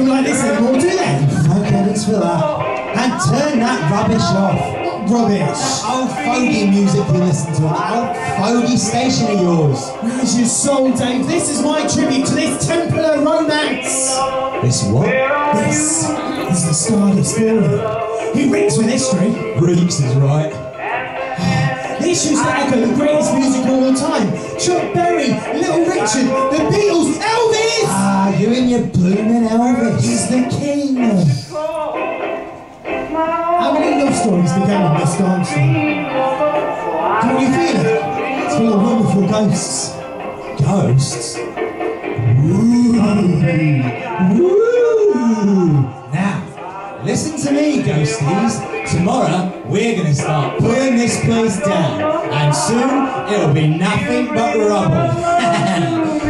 make them like this anymore, do they? Thank heavens for that. And turn that rubbish off. Rubbish. That old fogey music you listen to on that old fogey station of yours. Where's your soul, Dave? This is my tribute to this Temple of Romance. This what? This is the start of story. He reeks with history. Reeks is right. This used to echo the greatest music of all time. Chuck Berry, Little Richard, the Beatles, Elvis! Ah, you in your blooming Elvis. He's the king. How many love stories began in this dance? Can you feel it? It's full of wonderful ghosts. Ghosts? Ooh. Ooh. Listen to me, ghosties. Tomorrow, we're going to start pulling this place down. And soon, it'll be nothing but rubble.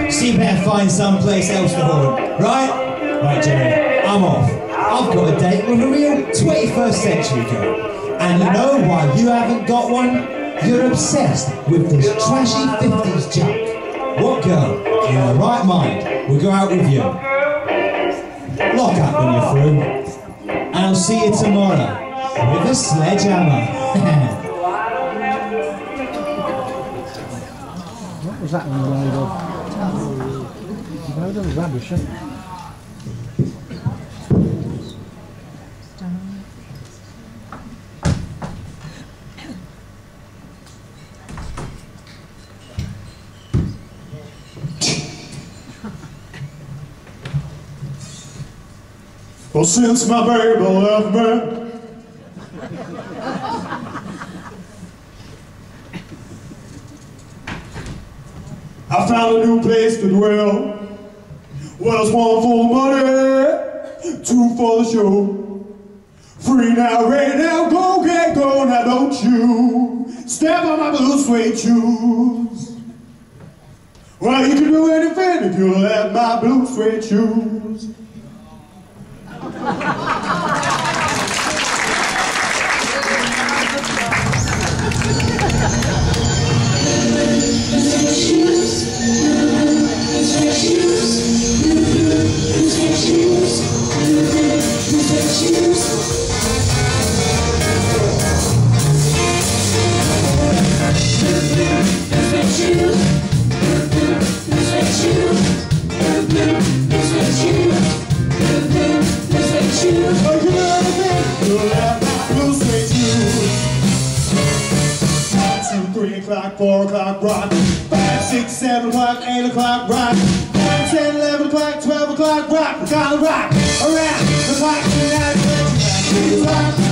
you better find someplace else to haunt, right? Right, Jerry, I'm off. I've got a date with a real 21st century girl. And you know why you haven't got one? You're obsessed with this trashy 50s junk. What girl in her right mind will go out with you? Lock up when you're through. I'll see you tomorrow with a sledgehammer. What was that one? Made of rubbish, isn't it? Well, since my baby left me, I found a new place to dwell. Well, it's one for money, two for the show. Free now, ready now, go, get go, now don't you step on my blue suede shoes. Well, you can do anything if you let my blue suede shoes. O'clock, rock. Five, six, seven o'clock, eight o'clock, rock. Nine, ten, eleven o'clock, twelve o'clock, rock. We gotta rock around the clock tonight. To rock, to rock,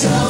Let's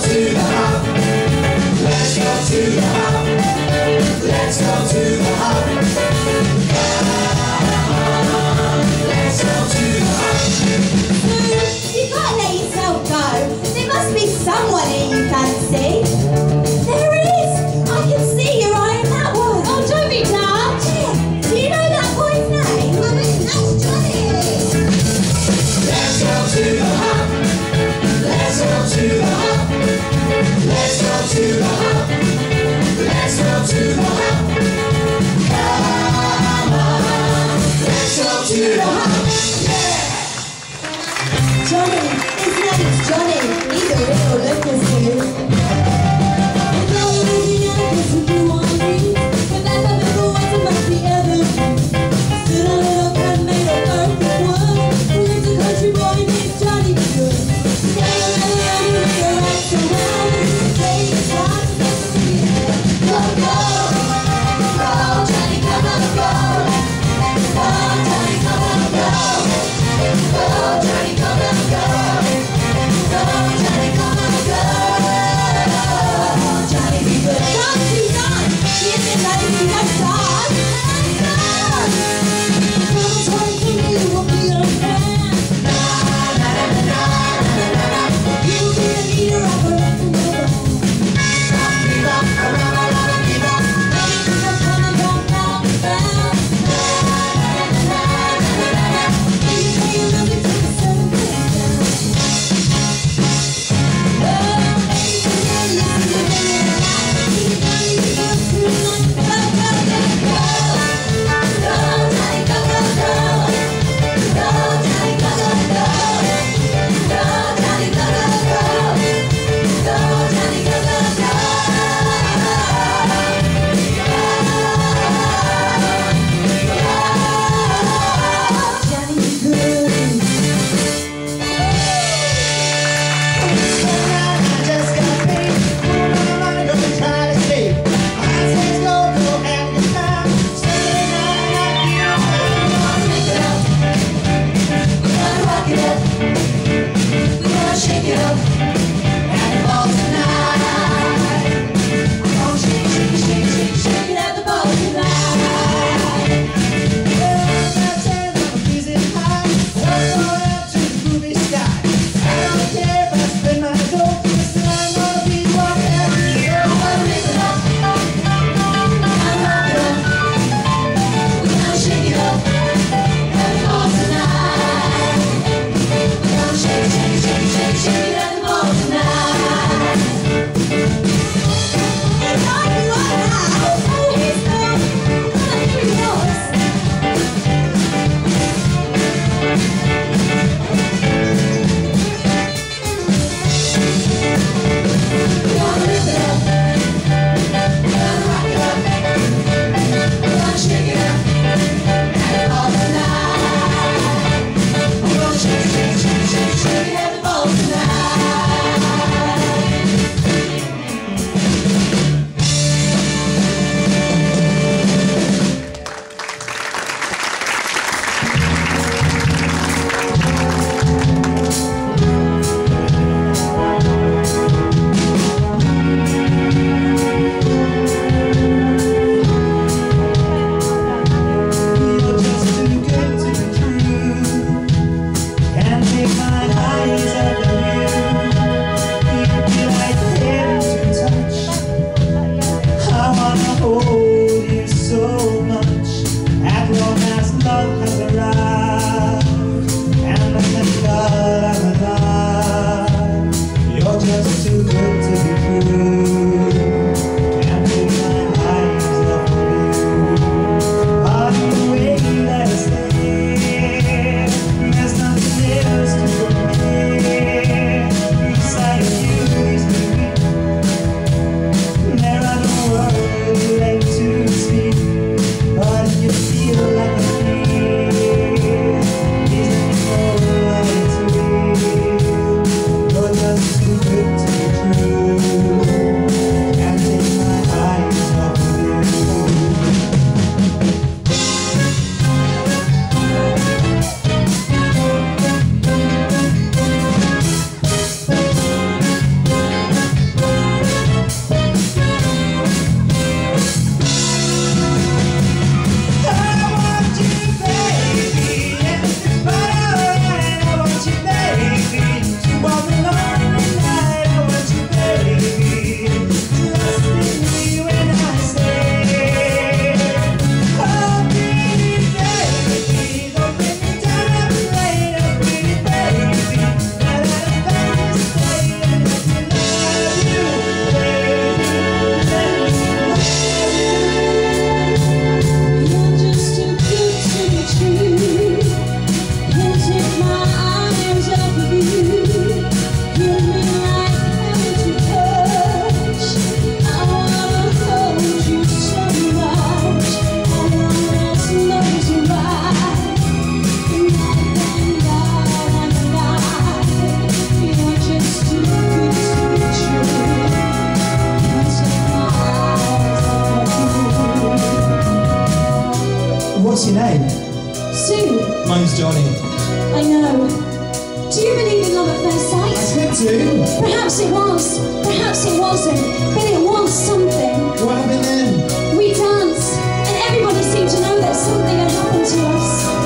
I know. Do you believe in love at first sight? I do. Perhaps it was, perhaps it wasn't, but it was something. What happened then? We danced, and everybody seemed to know that something had happened to us.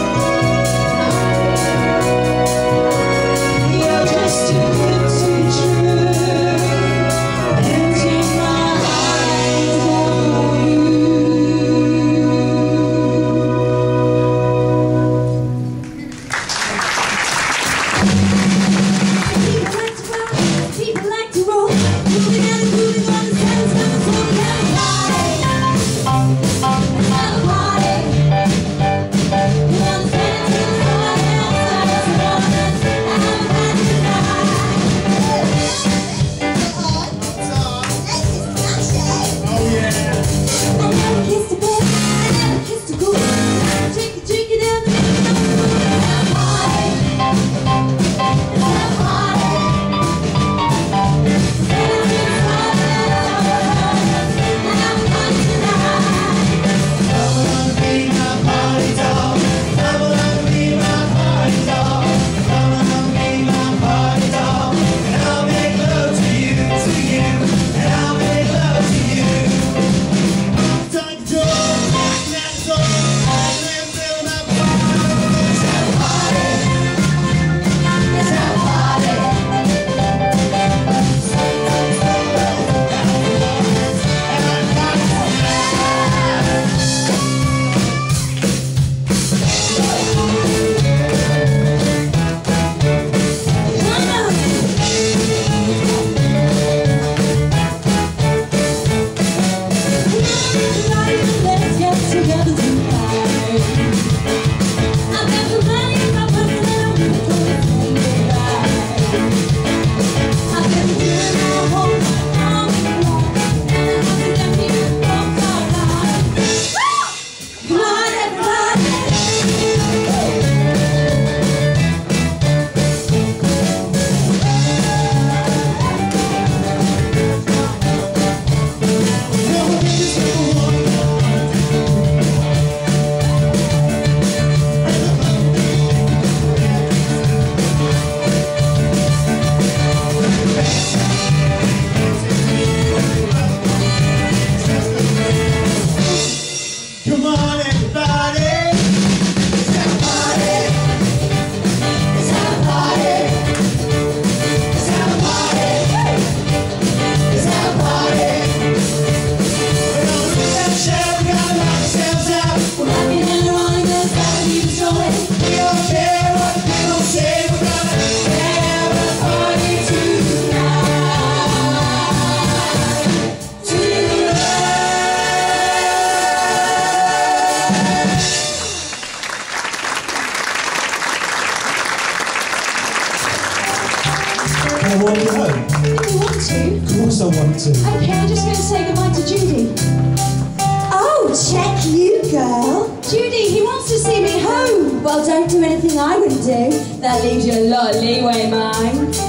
leaves you a lot of leeway, man.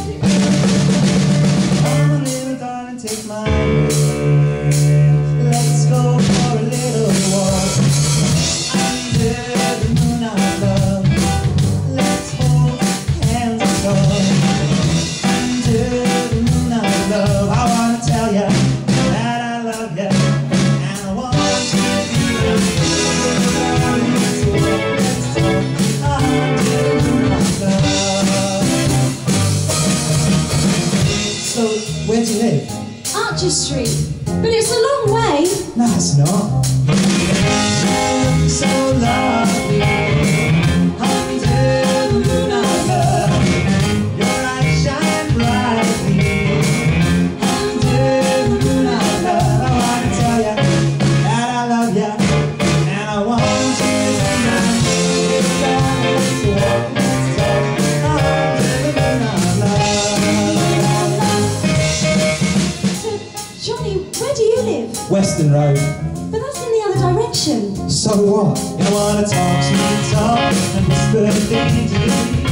Preston Road. But that's in the other direction. So what? You wanna talk to me, talk and whisper things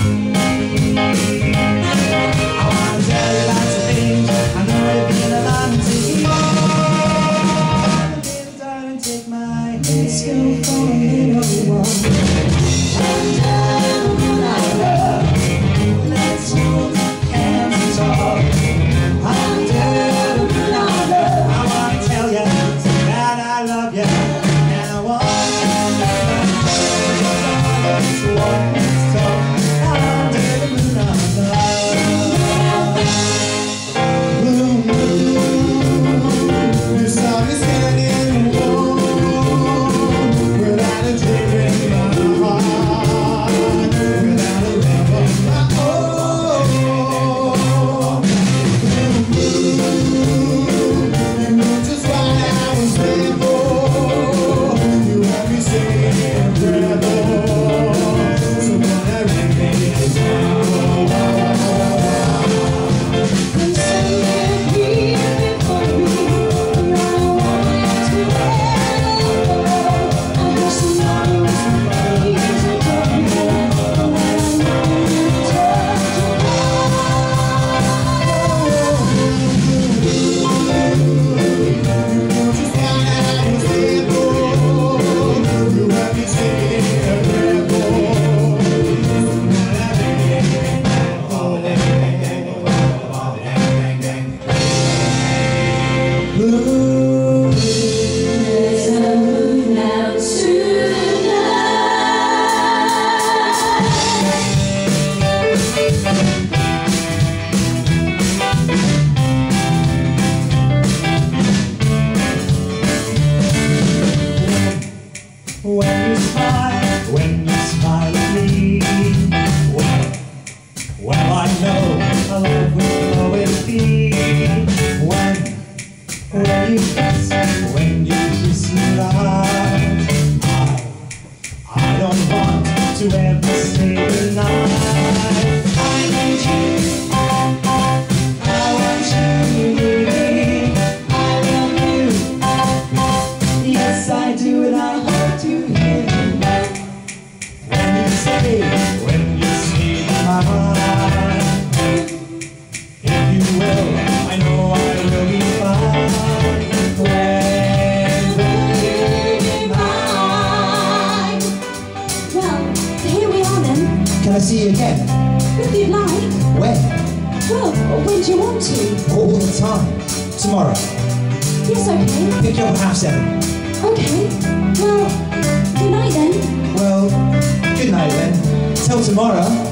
tomorrow.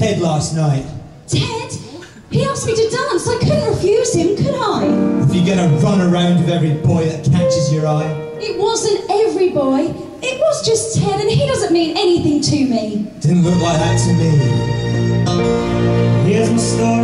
Ted last night. Ted. He asked me to dance. I couldn't refuse him, could I? If you're gonna run around with every boy that catches your eye, It wasn't every boy. It was just Ted, and he doesn't mean anything to me. didn't look like that to me. Here's my story,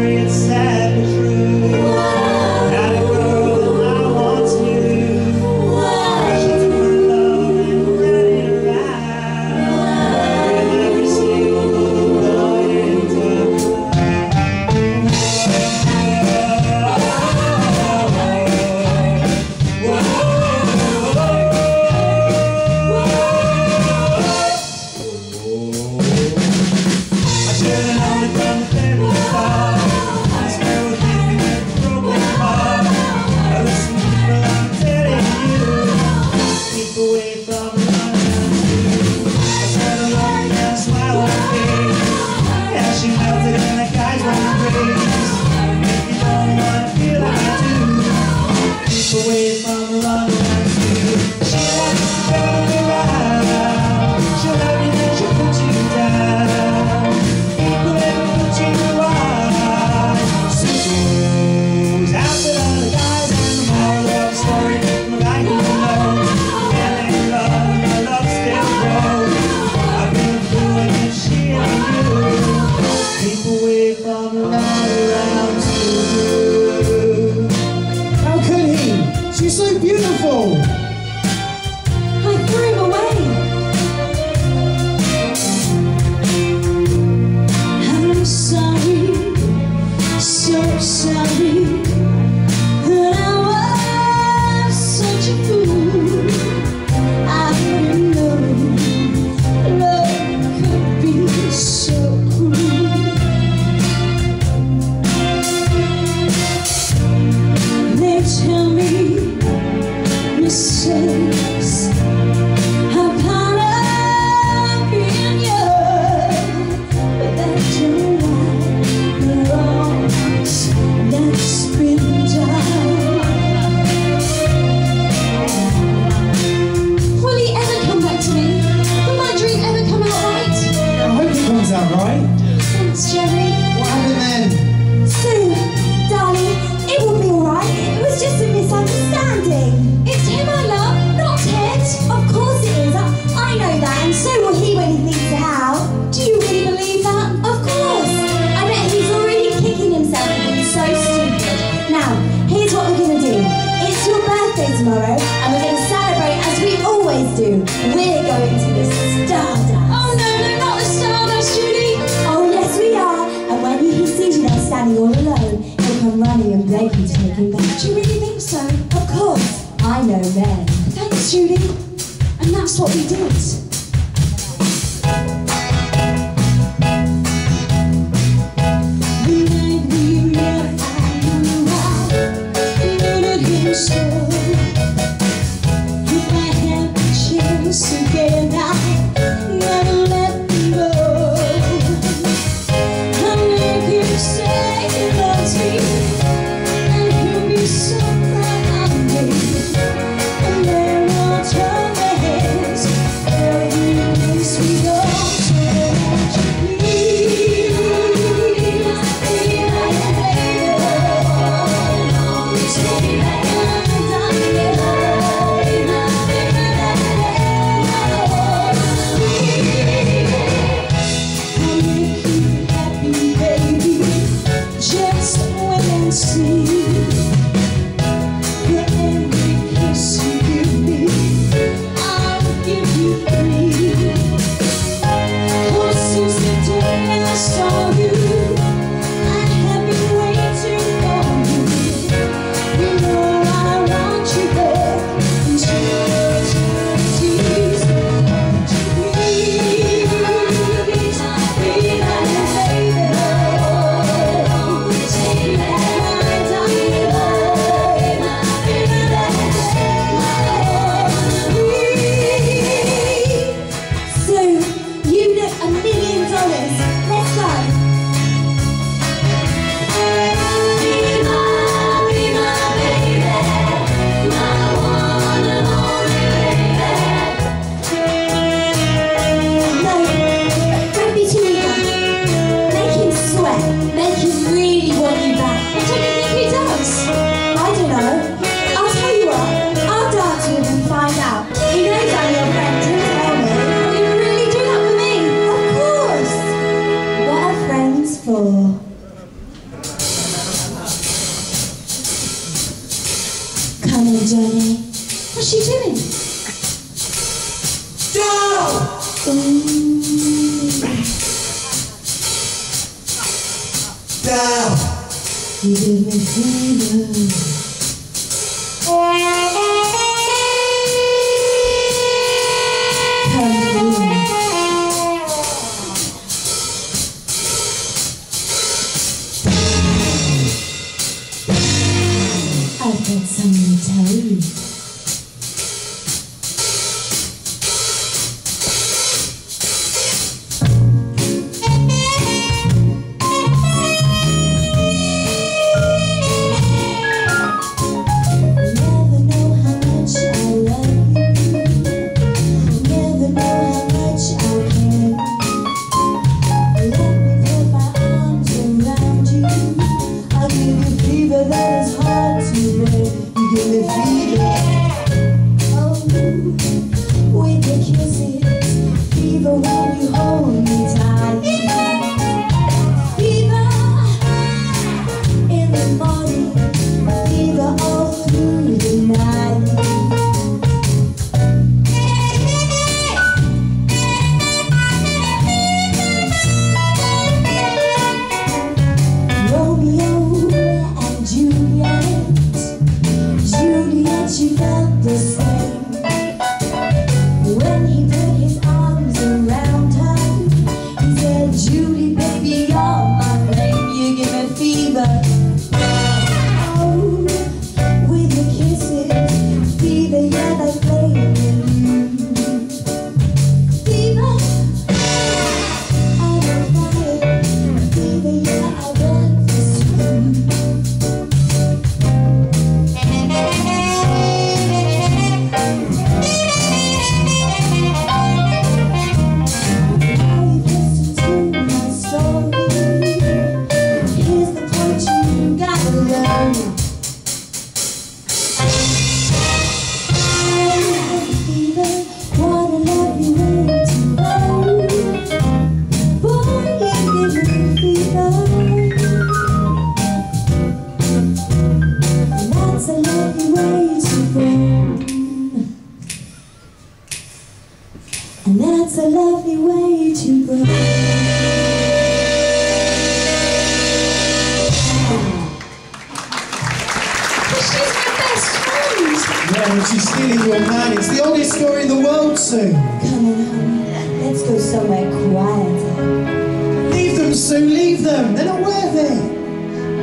and she's stealing your man. It's the only story in the world, Sue. Come on, let's go somewhere quiet. Leave them, Sue, leave them. They're not worthy.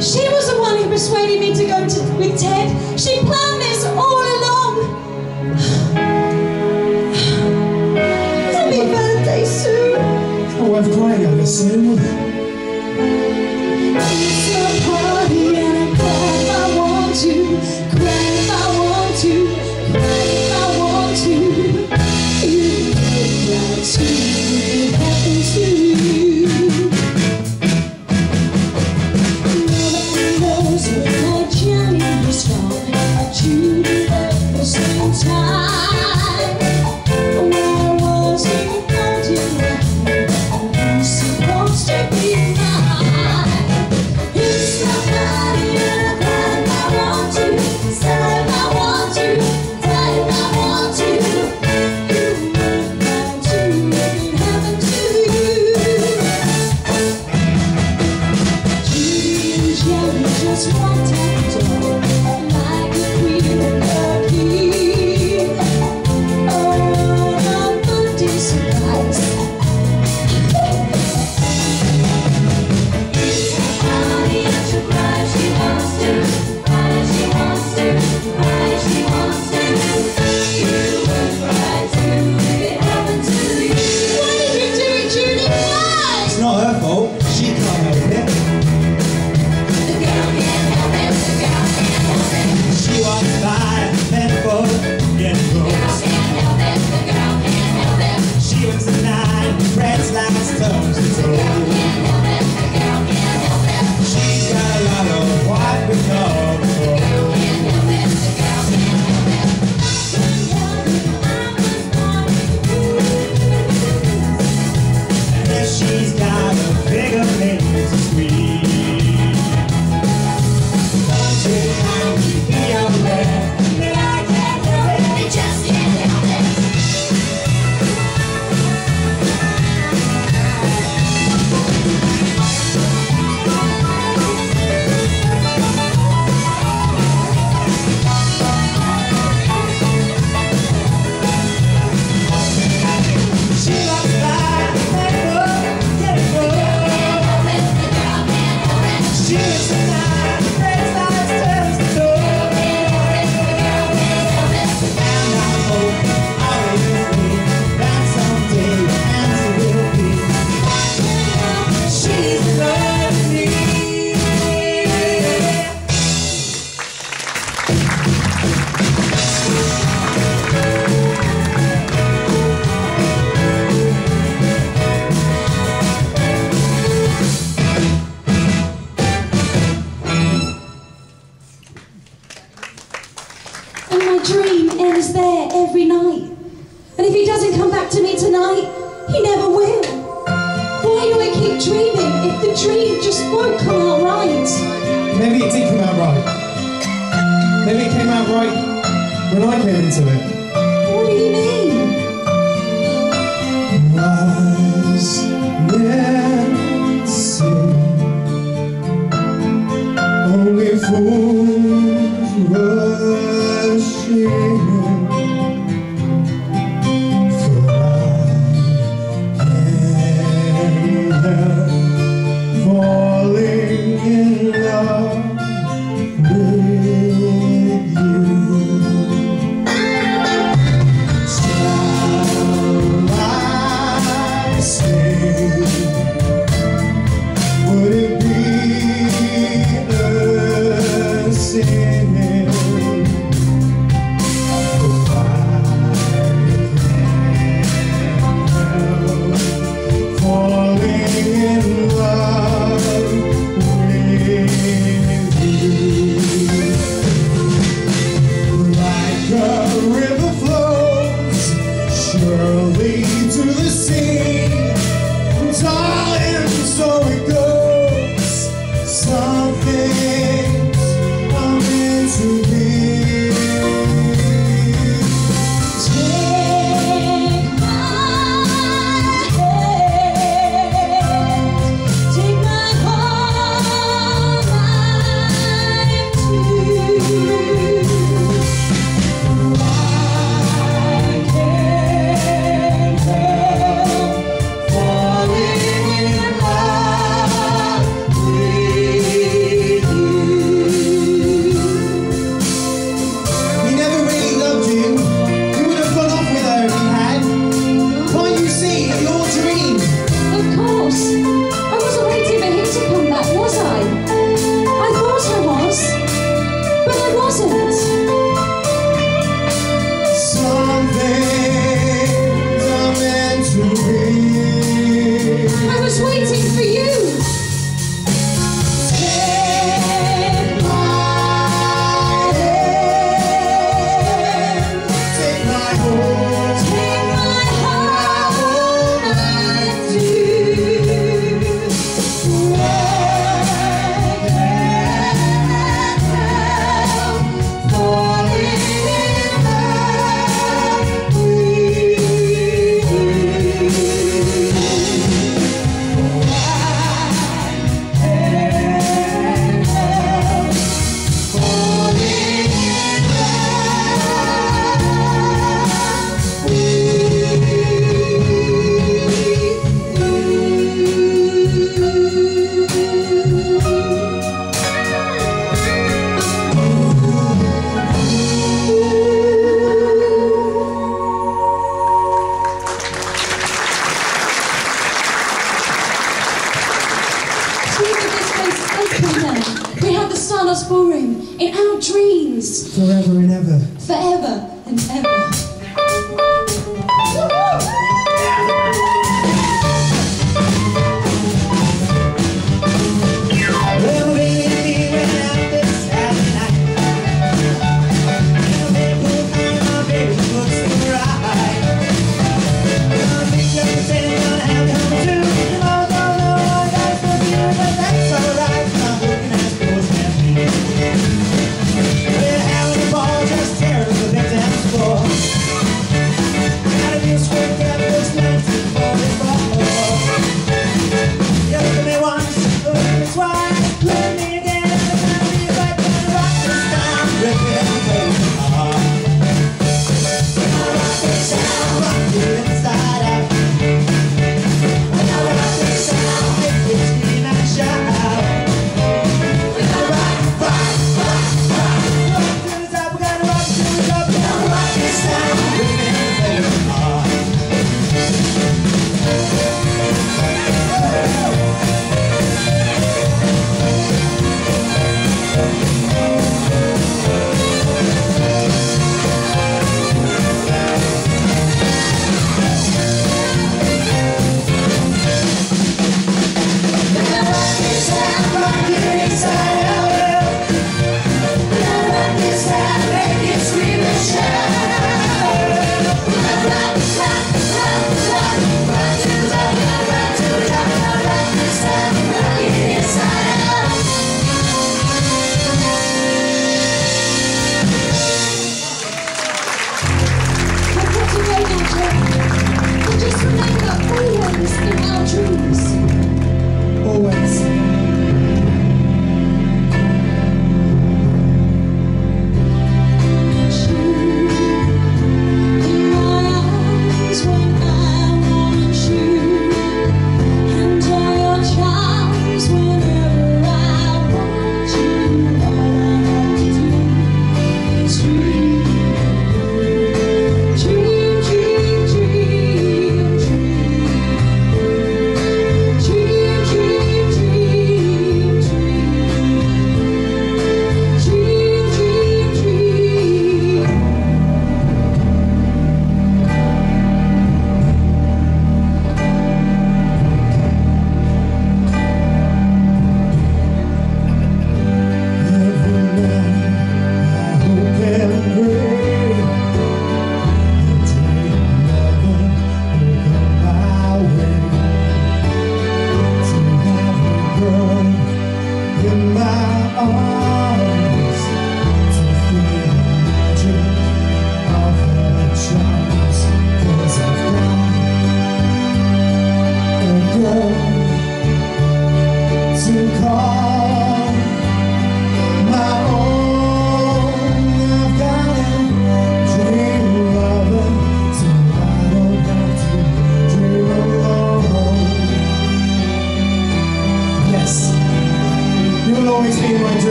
She was the one who persuaded me to go to, with Ted. She planned this all along. Happy birthday, Sue. It's not worth crying over, Sue. When I came into it. throw to the sea.